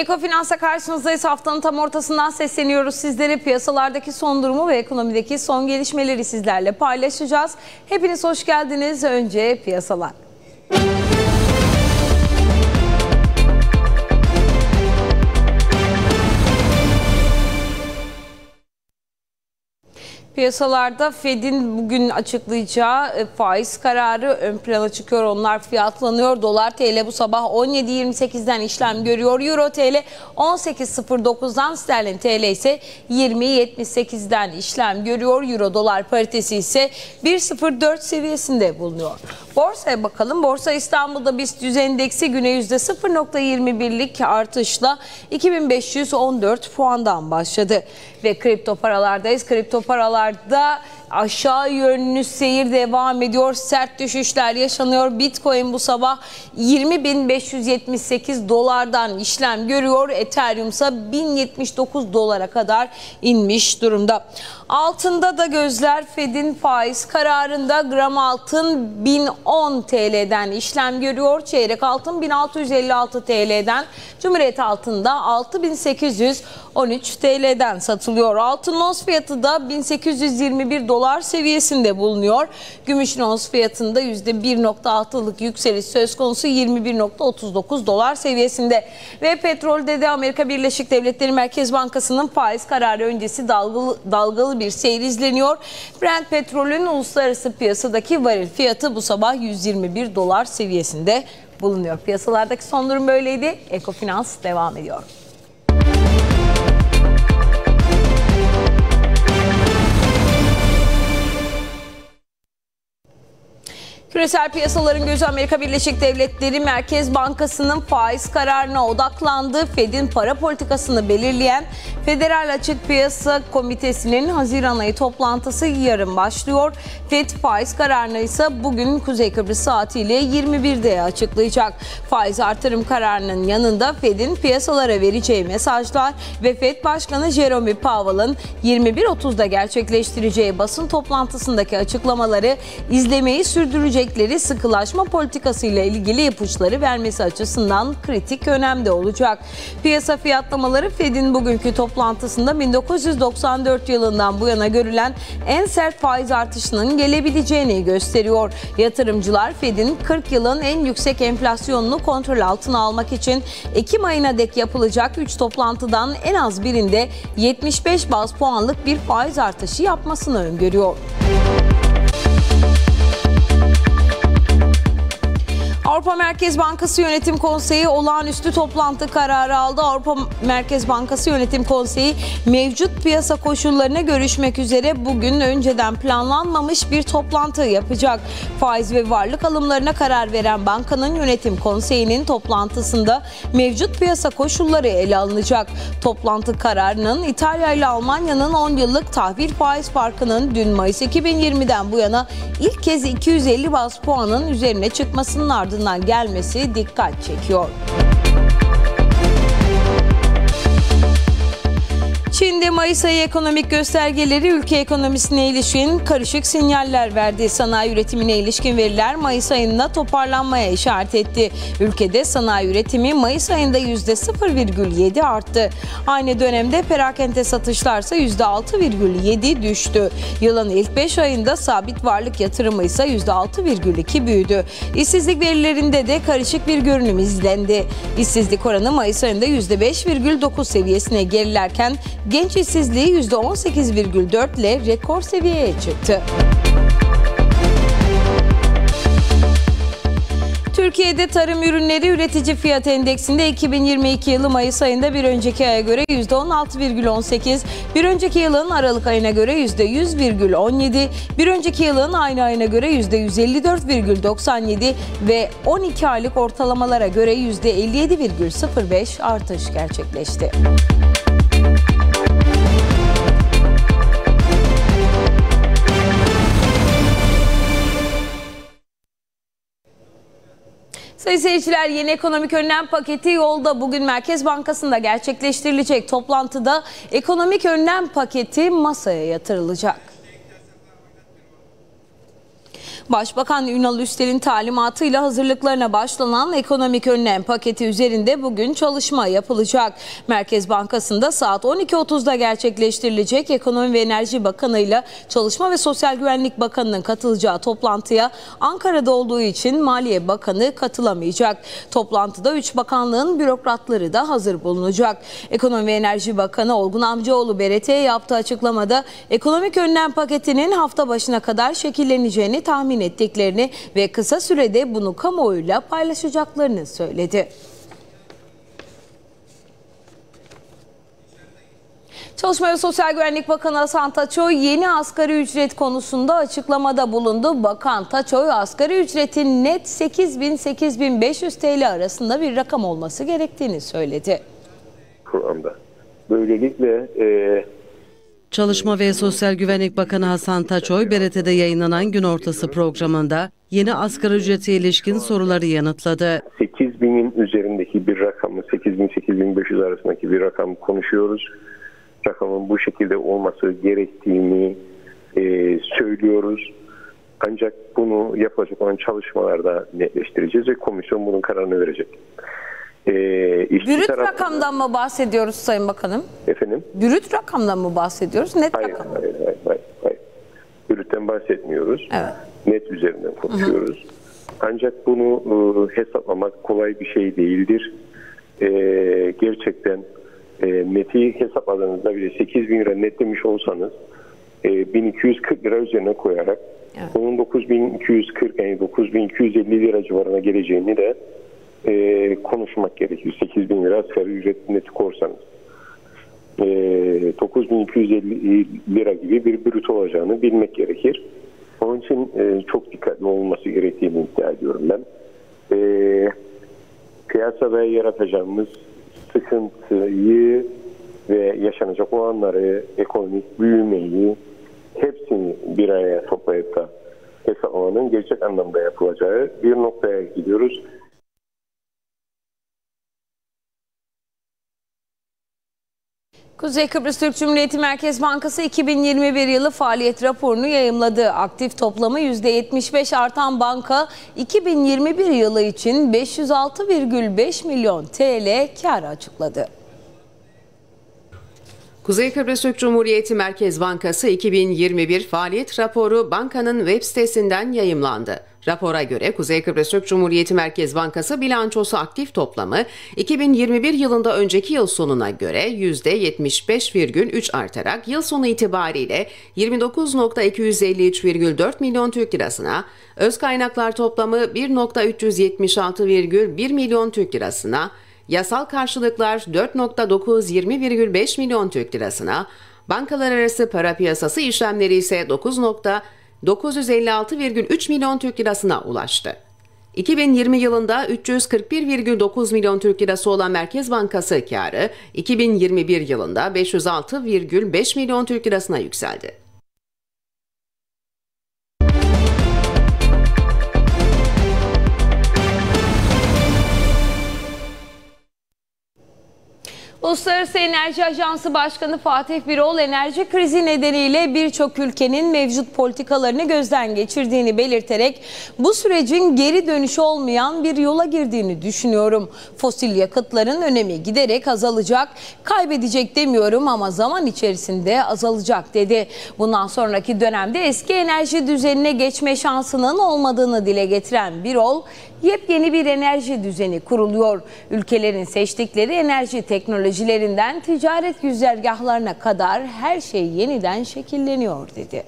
Ekofinans'a karşınızdayız. Haftanın tam ortasından sesleniyoruz. Sizlere piyasalardaki son durumu ve ekonomideki son gelişmeleri sizlerle paylaşacağız. Hepiniz hoş geldiniz. Önce piyasalar. Piyasalarda Fed'in bugün açıklayacağı e, faiz kararı ön plana çıkıyor. Onlar fiyatlanıyor. Dolar TL bu sabah 17.28'den işlem görüyor. Euro TL 18.09'dan sterlin TL ise 20.78'den işlem görüyor. Euro dolar paritesi ise 1.04 seviyesinde bulunuyor. Borsaya bakalım. Borsa İstanbul'da BIST 100 endeksi güne %0.21'lik artışla 2514 puandan başladı. Ve kripto paralardayız. Kripto The. Aşağı yönlü seyir devam ediyor. Sert düşüşler yaşanıyor. Bitcoin bu sabah 20.578 dolardan işlem görüyor. Ethereum ise 1079 dolara kadar inmiş durumda. Altında da gözler Fed'in faiz kararında gram altın 1010 TL'den işlem görüyor. Çeyrek altın 1656 TL'den. Cumhuriyet altında 6813 TL'den satılıyor. Altın ons fiyatı da 1821 dolar seviyesinde bulunuyor. Gümüşün ons fiyatında %1.6'lık yükseliş söz konusu 21.39 dolar seviyesinde. Ve petrolde de Amerika Birleşik Devletleri Merkez Bankası'nın faiz kararı öncesi dalgalı, dalgalı bir seyir izleniyor. Brent petrolün uluslararası piyasadaki varil fiyatı bu sabah 121 dolar seviyesinde bulunuyor. Piyasalardaki son durum böyleydi. Ekofinans devam ediyor. Küresel piyasaların gözü Amerika Birleşik Devletleri Merkez Bankası'nın faiz kararına odaklandı. Fed'in para politikasını belirleyen Federal Açık Piyasa Komitesi'nin Haziran ayı toplantısı yarın başlıyor. Fed faiz kararını ise bugün Kuzey Kıbrıs saatiyle 21'de açıklayacak. Faiz artırım kararının yanında Fed'in piyasalara vereceği mesajlar ve Fed Başkanı Jerome Powell'ın 21.30'da gerçekleştireceği basın toplantısındaki açıklamaları izlemeyi sürdürecek gelecekleri sıkılaşma politikasıyla ilgili ipuçları vermesi açısından kritik önemde olacak. Piyasa fiyatlamaları Fed'in bugünkü toplantısında 1994 yılından bu yana görülen en sert faiz artışının gelebileceğini gösteriyor. Yatırımcılar Fed'in 40 yılın en yüksek enflasyonunu kontrol altına almak için Ekim ayına dek yapılacak 3 toplantıdan en az birinde 75 baz puanlık bir faiz artışı yapmasını öngörüyor. Avrupa Merkez Bankası Yönetim Konseyi olağanüstü toplantı kararı aldı. Avrupa Merkez Bankası Yönetim Konseyi mevcut piyasa koşullarına görüşmek üzere bugün önceden planlanmamış bir toplantı yapacak. Faiz ve varlık alımlarına karar veren bankanın yönetim konseyinin toplantısında mevcut piyasa koşulları ele alınacak. Toplantı kararının İtalya ile Almanya'nın 10 yıllık tahvil faiz farkının dün Mayıs 2020'den bu yana ilk kez 250 bas puanın üzerine çıkmasının ardından ardından gelmesi dikkat çekiyor. Çin'de Mayıs ayı ekonomik göstergeleri ülke ekonomisine ilişkin karışık sinyaller verdi. Sanayi üretimine ilişkin veriler Mayıs ayında toparlanmaya işaret etti. Ülkede sanayi üretimi Mayıs ayında %0,7 arttı. Aynı dönemde perakende satışlar ise %6,7 düştü. Yılın ilk 5 ayında sabit varlık yatırımı ise %6,2 büyüdü. İşsizlik verilerinde de karışık bir görünüm izlendi. İşsizlik oranı Mayıs ayında %5,9 seviyesine gerilerken genç işsizliği %18,4 ile rekor seviyeye çıktı. Türkiye'de tarım ürünleri üretici fiyat endeksinde 2022 yılı Mayıs ayında bir önceki aya göre %16,18, bir önceki yılın Aralık ayına göre %100,17, bir önceki yılın aynı ayına göre %154,97 ve 12 aylık ortalamalara göre %57,05 artış gerçekleşti. Sayın seyirciler yeni ekonomik önlem paketi yolda. Bugün Merkez Bankası'nda gerçekleştirilecek toplantıda ekonomik önlem paketi masaya yatırılacak. Başbakan Ünal Üstel'in talimatıyla hazırlıklarına başlanan ekonomik önlem paketi üzerinde bugün çalışma yapılacak. Merkez Bankası'nda saat 12.30'da gerçekleştirilecek Ekonomi ve Enerji Bakanı ile Çalışma ve Sosyal Güvenlik Bakanı'nın katılacağı toplantıya Ankara'da olduğu için Maliye Bakanı katılamayacak. Toplantıda 3 bakanlığın bürokratları da hazır bulunacak. Ekonomi ve Enerji Bakanı Olgun Amcaoğlu BRT'ye yaptığı açıklamada ekonomik önlem paketinin hafta başına kadar şekilleneceğini tahmin ettiklerini ve kısa sürede bunu kamuoyuyla paylaşacaklarını söyledi. Çalışma ve Sosyal Güvenlik Bakanı Hasan Taçoy yeni asgari ücret konusunda açıklamada bulundu. Bakan Taçoy asgari ücretin net 8000-8500 TL arasında bir rakam olması gerektiğini söyledi. Programda. Böylelikle e, Çalışma ve Sosyal Güvenlik Bakanı Hasan Taçoy, BRT'de yayınlanan gün ortası programında yeni asgari ücrete ilişkin soruları yanıtladı. 8000'in üzerindeki bir rakamı 8000-8500 arasındaki bir rakam konuşuyoruz. Rakamın bu şekilde olması gerektiğini e, söylüyoruz. Ancak bunu yapılacak olan çalışmalarda netleştireceğiz ve komisyon bunun kararını verecek. E, Brüt tarafı- rakamdan mı bahsediyoruz Sayın Bakanım? Efendim? Brüt rakamdan mı bahsediyoruz? Net Hayır, rakam. hayır, hayır, hayır, hayır. Brütten bahsetmiyoruz. Evet. Net üzerinden konuşuyoruz. Ancak bunu e, hesaplamak kolay bir şey değildir. E, gerçekten e, neti hesapladığınızda bile 8 bin lira netlemiş olsanız e, 1240 lira üzerine koyarak Evet. bunun 9240 yani 9250 lira civarına geleceğini de e, konuşmak gerekiyor. 8 bin lira asgari ücret neti korsanız. E, 9250 lira gibi bir brüt olacağını bilmek gerekir. Onun için e, çok dikkatli olması gerektiğini iddia ediyorum ben. E, piyasada yaratacağımız sıkıntıyı ve yaşanacak olanları, ekonomik büyümeyi hepsini bir araya toplayıp da hesaplamanın gerçek anlamda yapılacağı bir noktaya gidiyoruz. Kuzey Kıbrıs Türk Cumhuriyeti Merkez Bankası 2021 yılı faaliyet raporunu yayımladı. Aktif toplamı %75 artan banka 2021 yılı için 506,5 milyon TL kar açıkladı. Kuzey Kıbrıs Türk Cumhuriyeti Merkez Bankası 2021 faaliyet raporu bankanın web sitesinden yayımlandı. Rapora göre Kuzey Kıbrıs Türk Cumhuriyeti Merkez Bankası bilançosu aktif toplamı 2021 yılında önceki yıl sonuna göre %75,3 artarak yıl sonu itibariyle 29.253,4 milyon Türk lirasına, öz kaynaklar toplamı 1.376,1 milyon Türk lirasına, Yasal karşılıklar 4.920,5 milyon Türk lirasına, bankalar arası para piyasası işlemleri ise 9.956,3 milyon Türk lirasına ulaştı. 2020 yılında 341,9 milyon Türk lirası olan Merkez Bankası karı 2021 yılında 506,5 milyon Türk lirasına yükseldi. Uluslararası Enerji Ajansı Başkanı Fatih Birol enerji krizi nedeniyle birçok ülkenin mevcut politikalarını gözden geçirdiğini belirterek bu sürecin geri dönüşü olmayan bir yola girdiğini düşünüyorum. Fosil yakıtların önemi giderek azalacak, kaybedecek demiyorum ama zaman içerisinde azalacak dedi. Bundan sonraki dönemde eski enerji düzenine geçme şansının olmadığını dile getiren Birol, yepyeni bir enerji düzeni kuruluyor. Ülkelerin seçtikleri enerji teknolojilerinden ticaret güzergahlarına kadar her şey yeniden şekilleniyor dedi.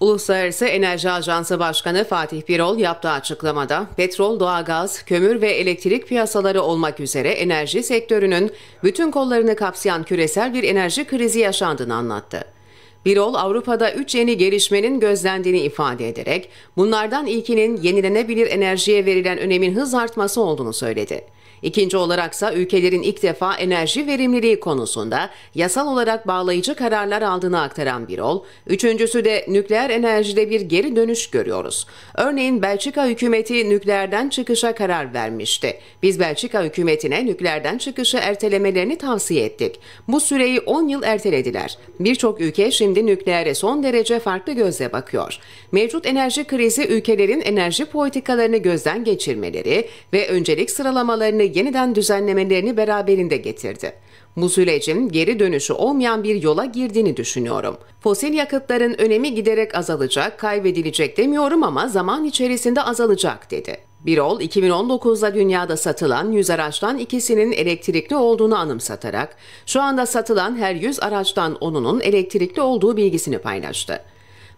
Uluslararası Enerji Ajansı Başkanı Fatih Birol yaptığı açıklamada petrol, doğalgaz, kömür ve elektrik piyasaları olmak üzere enerji sektörünün bütün kollarını kapsayan küresel bir enerji krizi yaşandığını anlattı. Birol Avrupa'da 3 yeni gelişmenin gözlendiğini ifade ederek bunlardan ilkinin yenilenebilir enerjiye verilen önemin hız artması olduğunu söyledi. İkinci olaraksa ülkelerin ilk defa enerji verimliliği konusunda yasal olarak bağlayıcı kararlar aldığını aktaran Birol, üçüncüsü de nükleer enerjide bir geri dönüş görüyoruz. Örneğin Belçika hükümeti nükleerden çıkışa karar vermişti. Biz Belçika hükümetine nükleerden çıkışı ertelemelerini tavsiye ettik. Bu süreyi 10 yıl ertelediler. Birçok ülke şimdi nükleere son derece farklı gözle bakıyor. Mevcut enerji krizi ülkelerin enerji politikalarını gözden geçirmeleri ve öncelik sıralamalarını yeniden düzenlemelerini beraberinde getirdi. Bu sürecin geri dönüşü olmayan bir yola girdiğini düşünüyorum. Fosil yakıtların önemi giderek azalacak, kaybedilecek demiyorum ama zaman içerisinde azalacak dedi. Birol, 2019'da dünyada satılan 100 araçtan ikisinin elektrikli olduğunu anımsatarak, şu anda satılan her 100 araçtan 10'unun elektrikli olduğu bilgisini paylaştı.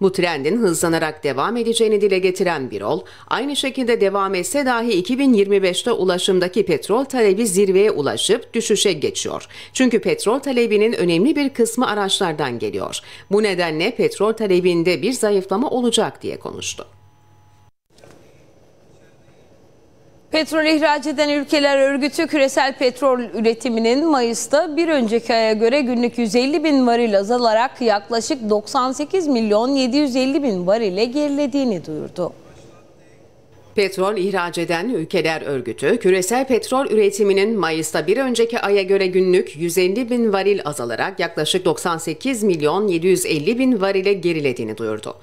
Bu trendin hızlanarak devam edeceğini dile getiren Birol, aynı şekilde devam etse dahi 2025'te ulaşımdaki petrol talebi zirveye ulaşıp düşüşe geçiyor. Çünkü petrol talebinin önemli bir kısmı araçlardan geliyor. Bu nedenle petrol talebinde bir zayıflama olacak diye konuştu. Petrol ihraç eden ülkeler örgütü küresel petrol üretiminin Mayıs'ta bir önceki aya göre günlük 150 bin varil azalarak yaklaşık 98 milyon 750 bin varile gerilediğini duyurdu. Petrol ihraç eden ülkeler örgütü, küresel petrol üretiminin Mayıs'ta bir önceki aya göre günlük 150 bin varil azalarak yaklaşık 98 milyon 750 bin varile gerilediğini duyurdu.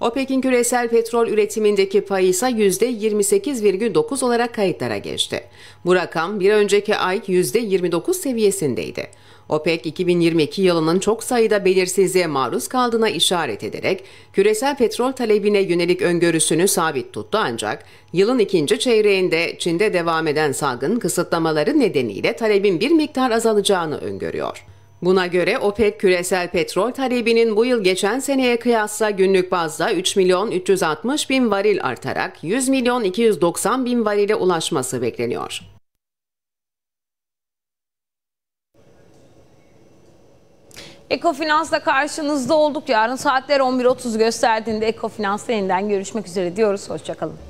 OPEC'in küresel petrol üretimindeki payı ise %28,9 olarak kayıtlara geçti. Bu rakam bir önceki ay %29 seviyesindeydi. OPEC 2022 yılının çok sayıda belirsizliğe maruz kaldığına işaret ederek küresel petrol talebine yönelik öngörüsünü sabit tuttu ancak yılın ikinci çeyreğinde Çin'de devam eden salgın kısıtlamaları nedeniyle talebin bir miktar azalacağını öngörüyor. Buna göre OPEC küresel petrol talebinin bu yıl geçen seneye kıyasla günlük bazda 3 milyon 360 bin varil artarak 100 milyon 290 bin varile ulaşması bekleniyor. Ekofinans'la karşınızda olduk. Yarın saatler 11.30 gösterdiğinde Ekofinans'ta yeniden görüşmek üzere diyoruz. Hoşçakalın.